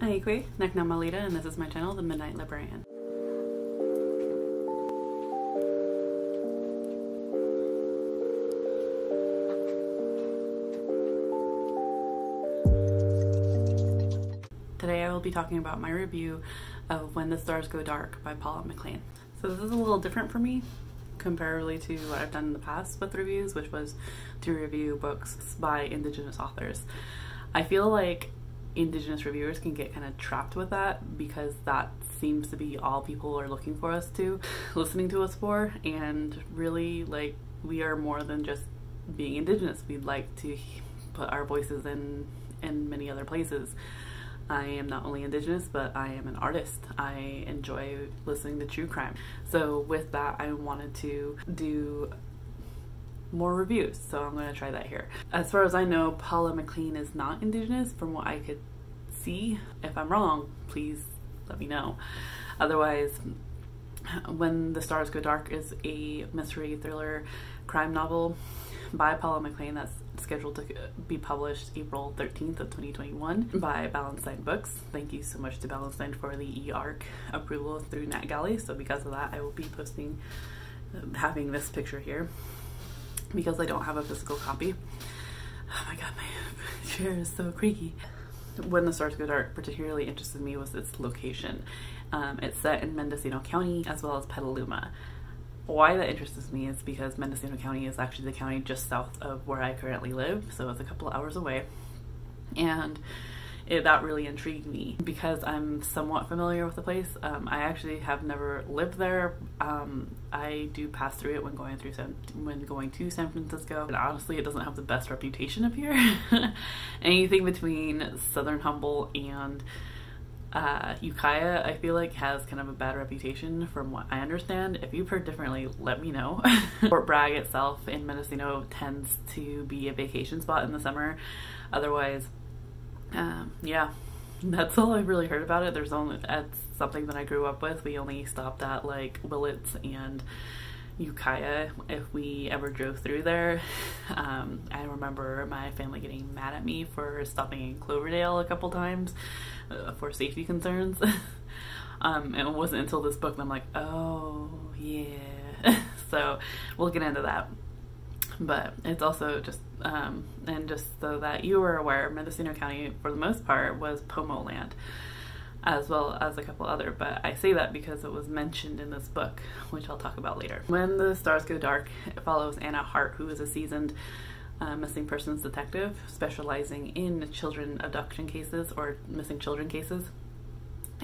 Aikwe, Neknamalita, and this is my channel, The Midnight Librarian. Today I will be talking about my review of When the Stars Go Dark by Paula McLain. So this is a little different for me comparatively to what I've done in the past with reviews, which was to review books by Indigenous authors. I feel like Indigenous reviewers can get kind of trapped with that because that seems to be all people are looking for us to, listening to us for, and really, like, we are more than just being Indigenous. We'd like to put our voices in in many other places. I am not only Indigenous, but I am an artist. I enjoy listening to true crime. So with that, I wanted to do more reviews, so I'm to try that here. As far as I know, Paula McLain is not Indigenous from what I could see. If I'm wrong, please let me know. Otherwise, When the Stars Go Dark is a mystery thriller crime novel by Paula McLain that's scheduled to be published April 13th of 2021 by Ballantine Books. Thank you so much to Ballantine for the e-arc approval through NetGalley. So because of that, I will be posting, uh, having this picture here because I don't have a physical copy. Oh my god, my chair is so creaky. When the Stars Go Dark particularly interested me was its location. Um, it's set in Mendocino County as well as Petaluma why that interests me is because Mendocino County is actually the county just south of where I currently live, so it's a couple hours away. And it, that really intrigued me because I'm somewhat familiar with the place. Um, I actually have never lived there. Um, I do pass through it when going through San, when going to San Francisco. And honestly, it doesn't have the best reputation up here. Anything between Southern Humboldt and uh, Ukiah, I feel like, has kind of a bad reputation from what I understand. If you've heard differently, let me know. Fort Bragg itself in Mendocino tends to be a vacation spot in the summer. Otherwise, um, yeah, that's all I've really heard about it. There's only, that's something that I grew up with. We only stopped at like Willits and Ukiah if we ever drove through there. Um, I remember my family getting mad at me for stopping in Cloverdale a couple times uh, for safety concerns. um, and it wasn't until this book that I'm like, oh yeah. so we'll get into that. But it's also just, um, and just so that you are aware, Mendocino County, for the most part, was Pomo land as well as a couple other, but I say that because it was mentioned in this book, which I'll talk about later. When the Stars Go Dark, it follows Anna Hart, who is a seasoned uh, missing persons detective specializing in children abduction cases or missing children cases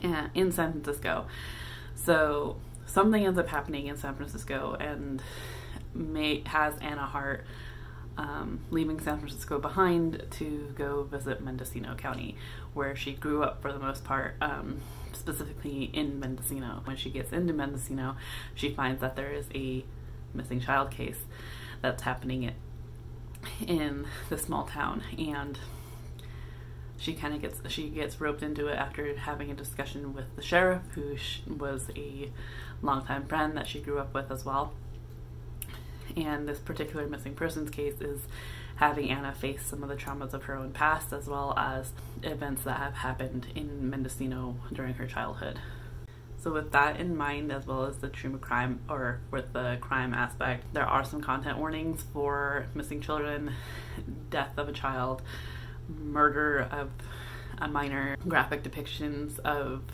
uh, in San Francisco. So something ends up happening in San Francisco and may, has Anna Hart um, leaving San Francisco behind to go visit Mendocino County, where she grew up for the most part, um, specifically in Mendocino. When she gets into Mendocino, she finds that there is a missing child case that's happening in the small town, and she kind of gets she gets roped into it after having a discussion with the sheriff, who was a longtime friend that she grew up with as well and this particular missing persons case is having Anna face some of the traumas of her own past as well as events that have happened in Mendocino during her childhood. So with that in mind, as well as the true crime or with the crime aspect, there are some content warnings for missing children, death of a child, murder of a minor, graphic depictions of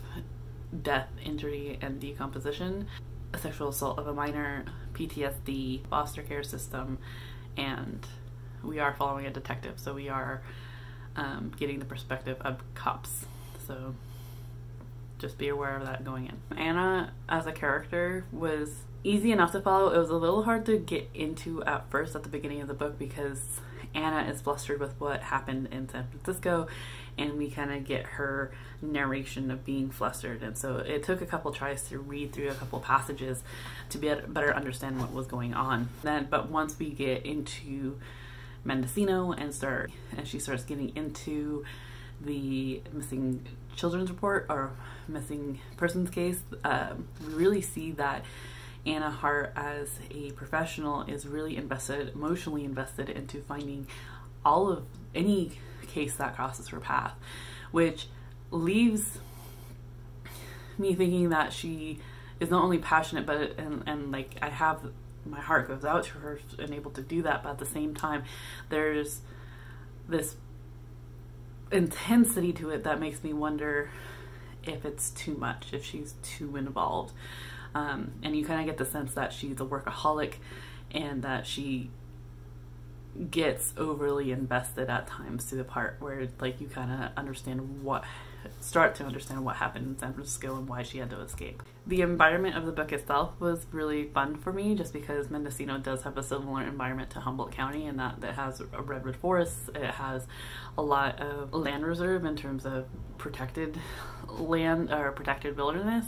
death, injury, and decomposition, a sexual assault of a minor, PTSD, foster care system, and we are following a detective, so we are um, getting the perspective of cops. So just be aware of that going in. Anna, as a character, was easy enough to follow. It was a little hard to get into at first at the beginning of the book because Anna is flustered with what happened in San Francisco and we kind of get her narration of being flustered. And so it took a couple tries to read through a couple passages to be better understand what was going on. Then, but once we get into Mendocino and start, and she starts getting into the missing children's report or missing persons case, um, we really see that Anna Hart as a professional is really invested, emotionally invested into finding all of any case that crosses her path, which leaves me thinking that she is not only passionate but and and like I have my heart goes out to her and able to do that but at the same time there's this intensity to it that makes me wonder if it's too much if she's too involved. Um, and you kind of get the sense that she's a workaholic and that she gets overly invested at times to the part where like you kind of understand what start to understand what happened in San Francisco and why she had to escape. The environment of the book itself was really fun for me just because Mendocino does have a similar environment to Humboldt County and that it has a redwood forest, it has a lot of land reserve in terms of protected land or protected wilderness.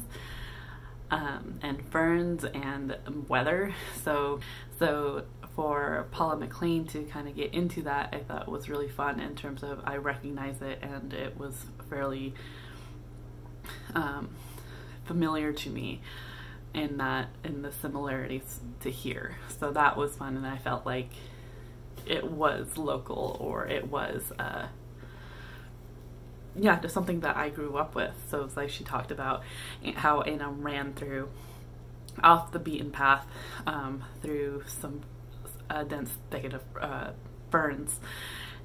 Um, and ferns and weather. So, so for Paula McLain to kind of get into that, I thought was really fun in terms of I recognize it and it was fairly um, familiar to me in that in the similarities to here. So that was fun, and I felt like it was local or it was. Uh, yeah, just something that I grew up with. So it's like she talked about how Anna ran through off the beaten path um, through some a dense thicket of uh, ferns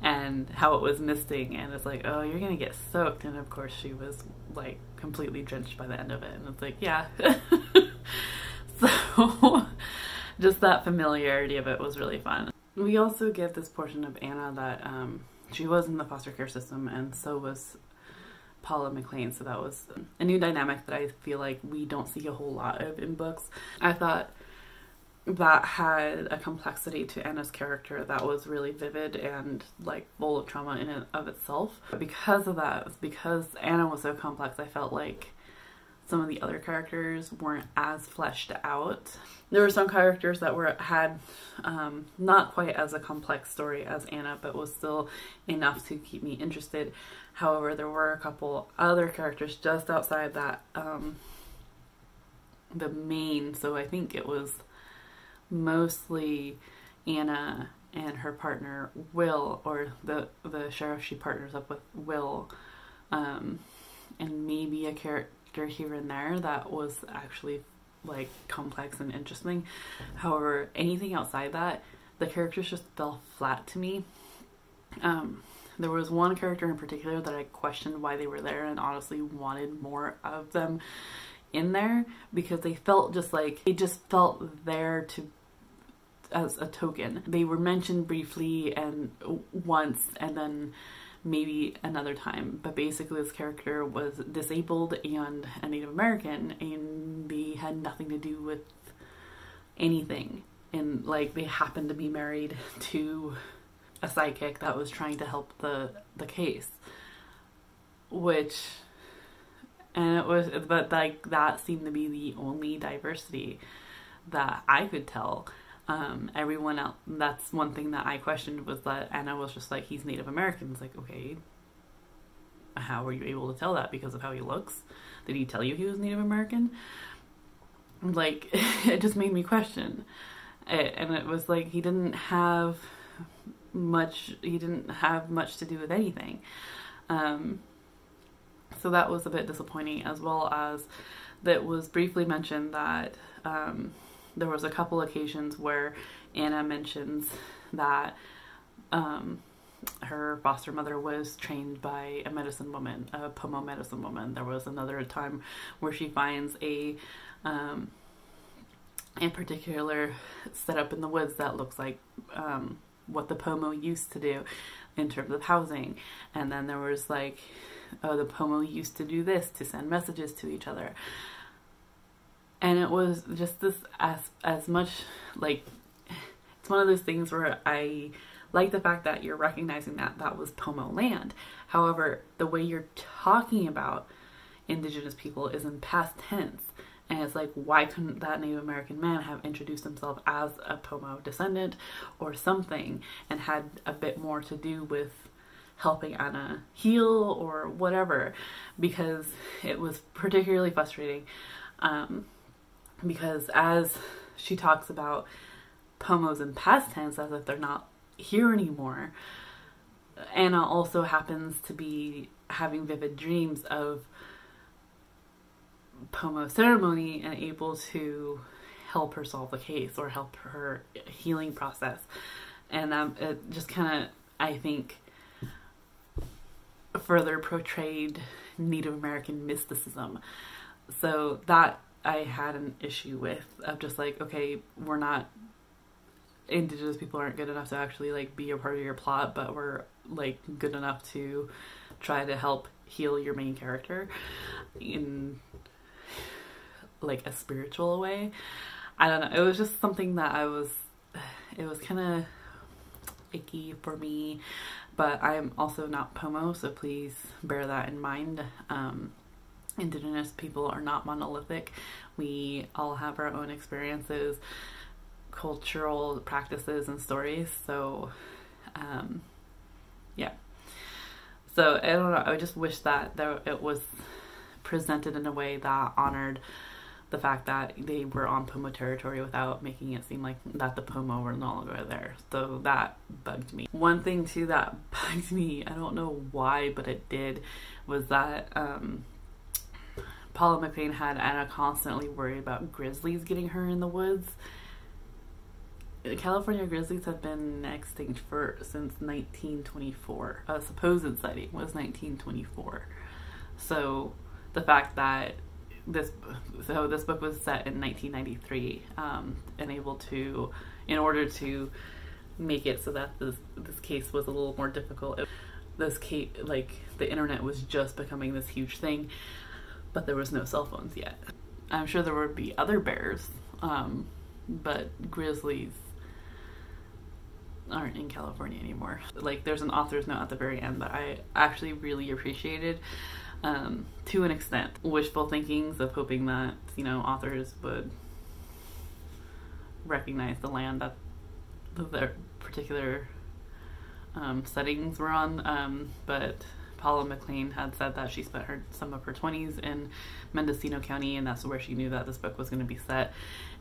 and how it was misting and it's like oh you're gonna get soaked. And of course she was like completely drenched by the end of it and it's like yeah. So just that familiarity of it was really fun. We also get this portion of anna that um, she was in the foster care system and so was Paula McLain, so that was a new dynamic that I feel like we don't see a whole lot of in books. I thought that had a complexity to Anna's character that was really vivid and like full of trauma in and of itself. Because of that, because Anna was so complex, I felt like some of the other characters weren't as fleshed out. There were some characters that were had um, not quite as a complex story as Anna, but was still enough to keep me interested. However, there were a couple other characters just outside that um, the main. So I think it was mostly Anna and her partner Will, or the the sheriff she partners up with Will, um, and maybe a character here and there that was actually like complex and interesting. However, anything outside that, the characters just fell flat to me. Um, there was one character in particular that I questioned why they were there and honestly wanted more of them in there because they felt just like they just felt there to as a token. They were mentioned briefly and once and then maybe another time. But basically this character was disabled and a Native American and they had nothing to do with anything. And like they happened to be married to a sidekick that was trying to help the the case. Which and it was but like that seemed to be the only diversity that I could tell um, everyone else, that's one thing that I questioned was that Anna was just like, he's Native American. It's like, okay, how were you able to tell that? Because of how he looks? Did he tell you he was Native American? Like, it just made me question. It, and it was like, he didn't have much, he didn't have much to do with anything. Um, so that was a bit disappointing, as well as that was briefly mentioned that um, there was a couple occasions where Anna mentions that um, her foster mother was trained by a medicine woman, a Pomo medicine woman. There was another time where she finds a, um, in particular, set up in the woods that looks like um, what the Pomo used to do in terms of housing. And then there was like, oh, the Pomo used to do this to send messages to each other and it was just this as as much like it's one of those things where I like the fact that you're recognizing that that was Pomo land. However, the way you're talking about indigenous people is in past tense. And it's like, why couldn't that Native American man have introduced himself as a Pomo descendant or something and had a bit more to do with helping Anna heal or whatever? Because it was particularly frustrating. Um, because as she talks about pomos in past tense as if they're not here anymore, Anna also happens to be having vivid dreams of Pomo ceremony and able to help her solve the case or help her healing process. And um, it just kind of, I think, further portrayed Native American mysticism. So that I had an issue with of just like, okay, we're not indigenous people aren't good enough to actually like be a part of your plot, but we're like good enough to try to help heal your main character in like a spiritual way. I don't know. It was just something that I was it was kind of icky for me, but I'm also not Pomo, so please bear that in mind. Um, indigenous people are not monolithic. We all have our own experiences, cultural practices, and stories. So, um, yeah. So I don't know. I just wish that there, it was presented in a way that honored the fact that they were on Pomo territory without making it seem like that the Pomo were no longer there. So that bugged me. One thing too that bugged me, I don't know why, but it did, was that um, Paula McLain had Anna constantly worried about grizzlies getting her in the woods. California grizzlies have been extinct for since 1924. A supposed sighting was 1924. So the fact that this so this book was set in 1993 um, and able to in order to make it so that this this case was a little more difficult this case like the internet was just becoming this huge thing but there was no cell phones yet i'm sure there would be other bears um, but grizzlies aren't in california anymore like there's an author's note at the very end that i actually really appreciated um, to an extent. Wishful thinkings of hoping that, you know, authors would recognize the land that their particular um, settings were on. Um, but Paula McLain had said that she spent her some of her 20s in Mendocino County, and that's where she knew that this book was going to be set,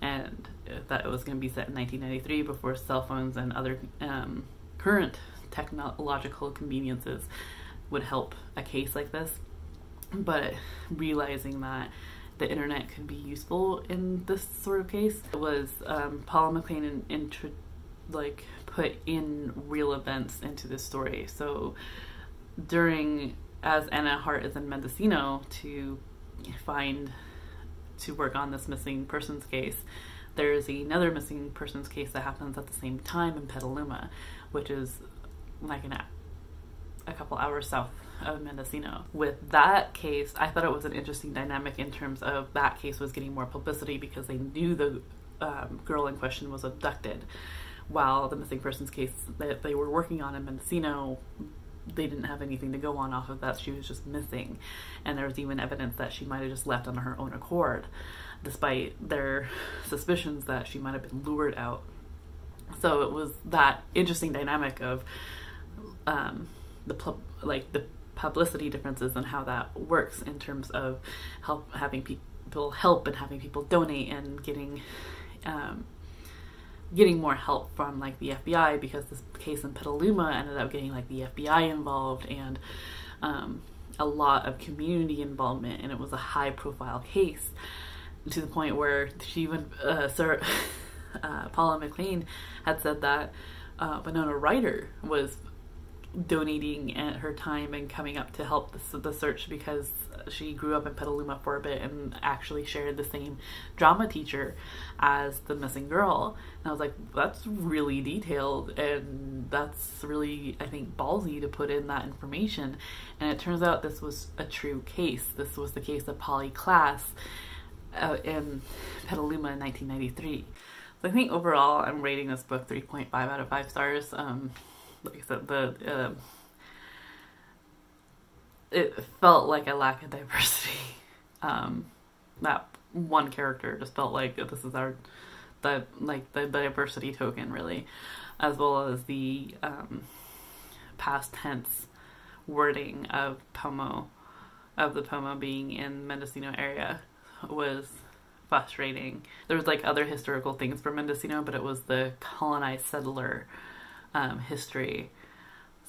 and that it was going to be set in 1993 before cell phones and other um, current technological conveniences would help a case like this but realizing that the internet could be useful in this sort of case was um, Paula McLain in, in like put in real events into this story. So during as Anna Hart is in Mendocino to find to work on this missing persons case, there's another missing persons case that happens at the same time in Petaluma, which is like an a couple hours south of Mendocino. With that case, I thought it was an interesting dynamic in terms of that case was getting more publicity because they knew the um, girl in question was abducted, while the missing persons case that they were working on in Mendocino they didn't have anything to go on off of that. She was just missing. And there was even evidence that she might have just left on her own accord, despite their suspicions that she might have been lured out. So it was that interesting dynamic of um, the like the publicity differences and how that works in terms of help having people help and having people donate and getting um, getting more help from like the FBI because this case in Petaluma ended up getting like the FBI involved and um, a lot of community involvement and it was a high profile case to the point where she even uh, Sir uh, Paula McLain had said that uh, Winona Ryder was donating her time and coming up to help the, the search because she grew up in Petaluma for a bit and actually shared the same drama teacher as the missing girl. And I was like, that's really detailed and that's really, I think, ballsy to put in that information. And it turns out this was a true case. This was the case of Polly Klaas uh, in Petaluma in 1993. So I think overall, I'm rating this book 3.5 out of 5 stars. Um, like I said, the uh, it felt like a lack of diversity. Um, that one character just felt like this is our the like the diversity token really, as well as the um, past tense wording of Pomo, of the Pomo being in Mendocino area was frustrating. There was like other historical things for Mendocino, but it was the colonized settler um, history.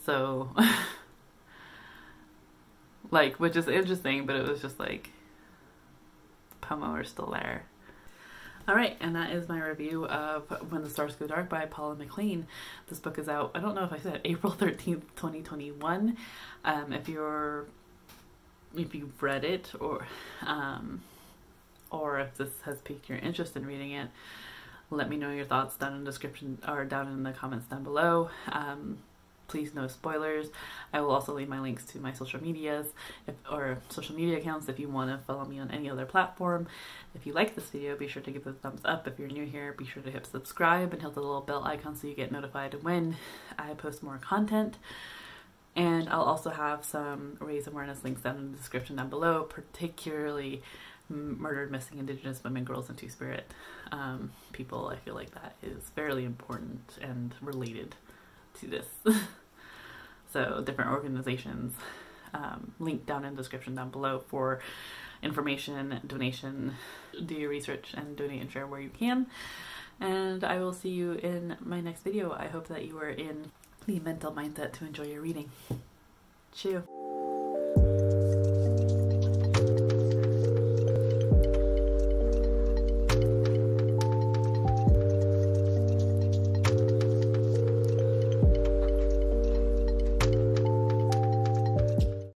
So like which is interesting, but it was just like Pomo are still there. All right, and that is my review of When the Stars Go Dark by Paula McLain. This book is out, I don't know if I said April 13th, 2021. Um, if you're, if you've read it or, um, or if this has piqued your interest in reading it, let me know your thoughts down in the description or down in the comments down below. Um, please no spoilers. I will also leave my links to my social medias if, or social media accounts if you want to follow me on any other platform. If you like this video, be sure to give it a thumbs up. If you're new here, be sure to hit subscribe and hit the little bell icon so you get notified when I post more content. And I'll also have some raise awareness links down in the description down below, particularly murdered, missing Indigenous women, girls, and Two Spirit um, people. I feel like that is fairly important and related to this. so different organizations um, linked down in the description down below for information, donation, do your research and donate and share where you can. And I will see you in my next video. I hope that you are in the mental mindset to enjoy your reading. Chew.